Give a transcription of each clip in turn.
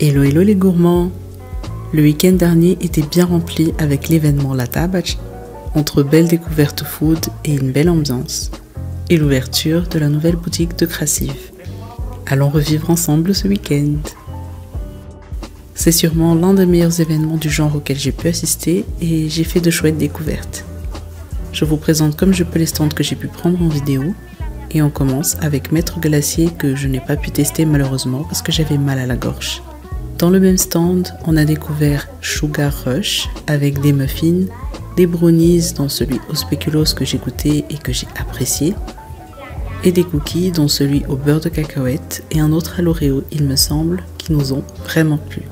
Hello hello les gourmands Le week-end dernier était bien rempli avec l'événement La Tabach, entre belles découvertes food et une belle ambiance, et l'ouverture de la nouvelle boutique de Crassive. Allons revivre ensemble ce week-end C'est sûrement l'un des meilleurs événements du genre auquel j'ai pu assister et j'ai fait de chouettes découvertes. Je vous présente comme je peux les stands que j'ai pu prendre en vidéo et on commence avec Maître Glacier que je n'ai pas pu tester malheureusement parce que j'avais mal à la gorge. Dans le même stand, on a découvert Sugar Rush avec des muffins, des brownies dont celui au spéculoos que j'ai goûté et que j'ai apprécié, et des cookies dont celui au beurre de cacahuète et un autre à l'oreo il me semble qui nous ont vraiment plu.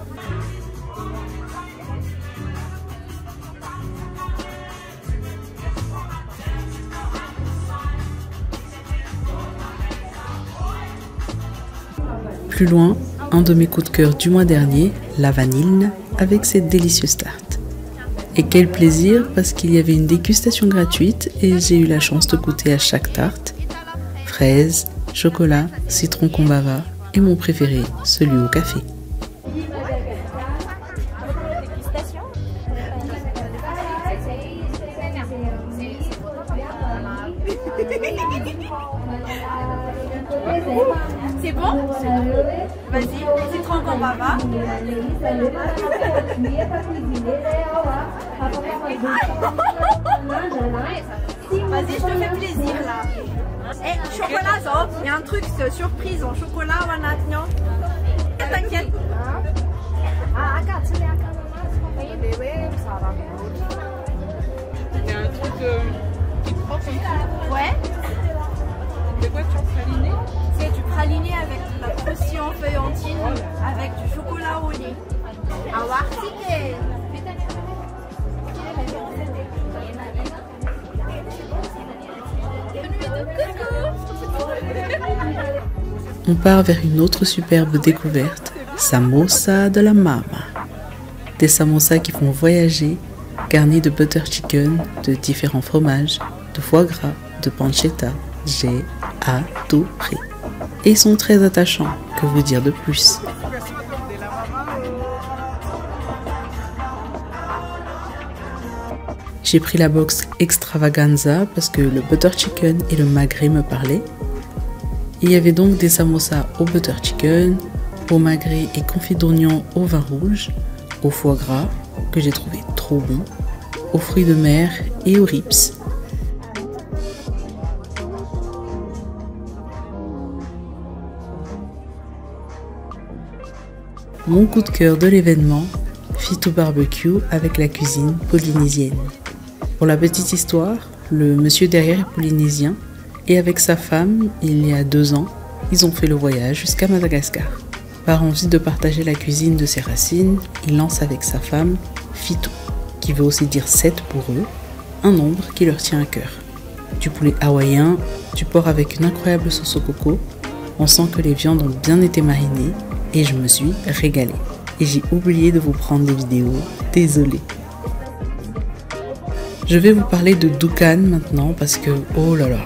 Plus loin, un de mes coups de cœur du mois dernier, la vanille, avec cette délicieuse tarte. Et quel plaisir parce qu'il y avait une dégustation gratuite et j'ai eu la chance de goûter à chaque tarte. Fraises, chocolat, citron combava et mon préféré, celui au café. C'est bon Vas-y, citron combava. Vas-y, je te fais plaisir là. Eh, chocolat, ça, il y a un truc surprise en chocolat, Wanatnian. T'inquiète. Ah, Il y a un truc qui Ouais, C'est quoi, tu praliné c'est du praliné avec de la croustillant feuillantine avec du chocolat au lait. On part vers une autre superbe découverte, Samosa de la Mama. Des samosas qui font voyager, garnis de butter chicken, de différents fromages, de foie gras, de pancetta. J'ai adoré. Et ils sont très attachants, que vous dire de plus J'ai pris la box extravaganza parce que le butter chicken et le magret me parlaient. Il y avait donc des samosas au butter chicken, au magret et confit d'oignon au vin rouge, au foie gras, que j'ai trouvé trop bon, aux fruits de mer et aux rips. Mon coup de cœur de l'événement, fit au barbecue avec la cuisine polynésienne. Pour la petite histoire, le monsieur derrière est polynésien et avec sa femme, il y a deux ans, ils ont fait le voyage jusqu'à Madagascar. Par envie de partager la cuisine de ses racines, il lance avec sa femme Fitou, qui veut aussi dire 7 pour eux, un nombre qui leur tient à cœur. Du poulet hawaïen, du porc avec une incroyable sauce au coco, on sent que les viandes ont bien été marinées et je me suis régalée. Et j'ai oublié de vous prendre des vidéos, désolé. Je vais vous parler de Dukan maintenant parce que, oh là là,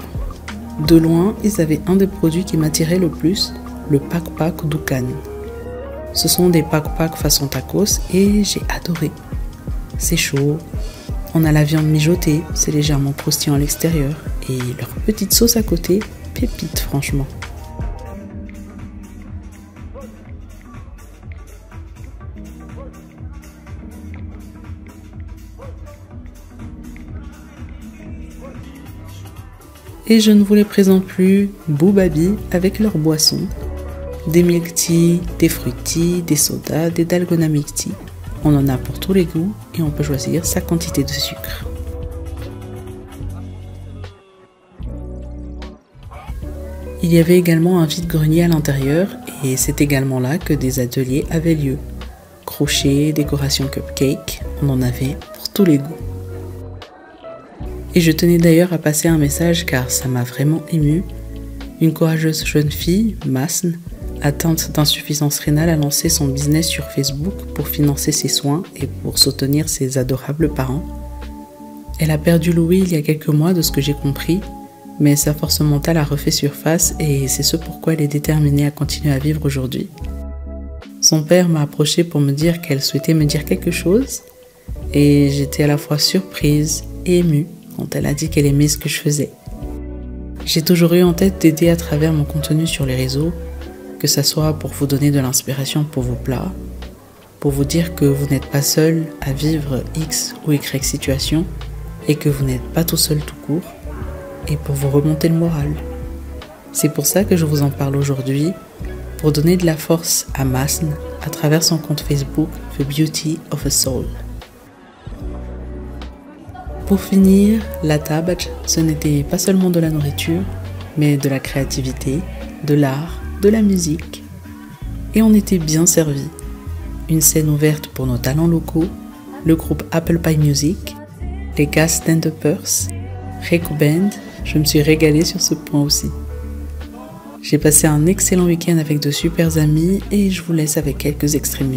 de loin, ils avaient un des produits qui m'attirait le plus, le Pak Pak Dukan. Ce sont des Pak Pak façon tacos et j'ai adoré. C'est chaud, on a la viande mijotée, c'est légèrement croustillant à l'extérieur et leur petite sauce à côté, pépite franchement. Et je ne vous les présente plus, Boubabi avec leurs boissons. Des milk des fruitis, des sodas, des dalgona milk. On en a pour tous les goûts et on peut choisir sa quantité de sucre. Il y avait également un vide-grenier à l'intérieur et c'est également là que des ateliers avaient lieu. Crochet, décoration cupcake, on en avait pour tous les goûts. Et je tenais d'ailleurs à passer un message car ça m'a vraiment ému. Une courageuse jeune fille, Masne, atteinte d'insuffisance rénale, a lancé son business sur Facebook pour financer ses soins et pour soutenir ses adorables parents. Elle a perdu Louis il y a quelques mois de ce que j'ai compris, mais sa force mentale a refait surface et c'est ce pourquoi elle est déterminée à continuer à vivre aujourd'hui. Son père m'a approché pour me dire qu'elle souhaitait me dire quelque chose et j'étais à la fois surprise et émue quand elle a dit qu'elle aimait ce que je faisais. J'ai toujours eu en tête d'aider à travers mon contenu sur les réseaux, que ce soit pour vous donner de l'inspiration pour vos plats, pour vous dire que vous n'êtes pas seul à vivre X ou Y situation et que vous n'êtes pas tout seul tout court, et pour vous remonter le moral. C'est pour ça que je vous en parle aujourd'hui, pour donner de la force à Masn à travers son compte Facebook The Beauty of a Soul. Pour finir, la table, ce n'était pas seulement de la nourriture, mais de la créativité, de l'art, de la musique. Et on était bien servi. Une scène ouverte pour nos talents locaux, le groupe Apple Pie Music, les Gas Stand-Uppers, Reku Band, je me suis régalée sur ce point aussi. J'ai passé un excellent week-end avec de super amis et je vous laisse avec quelques extraits de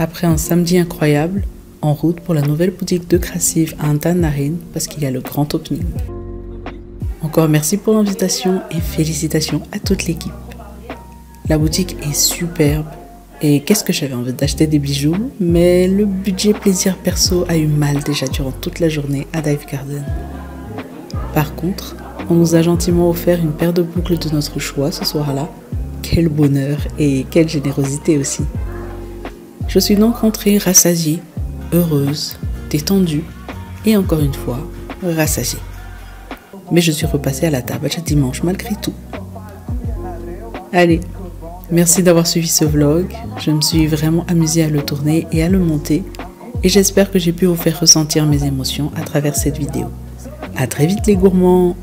Après un samedi incroyable, en route pour la nouvelle boutique de Crassive à Antanarin parce qu'il y a le grand opening. Encore merci pour l'invitation et félicitations à toute l'équipe. La boutique est superbe et qu'est-ce que j'avais envie d'acheter des bijoux, mais le budget plaisir perso a eu mal déjà durant toute la journée à Dive Garden. Par contre, on nous a gentiment offert une paire de boucles de notre choix ce soir-là. Quel bonheur et quelle générosité aussi. Je suis donc rentrée rassasiée, heureuse, détendue et encore une fois rassasiée. mais je suis repassée à la table dimanche malgré tout. Allez, merci d'avoir suivi ce vlog. Je me suis vraiment amusée à le tourner et à le monter. Et j'espère que j'ai pu vous faire ressentir mes émotions à travers cette vidéo. A très vite les gourmands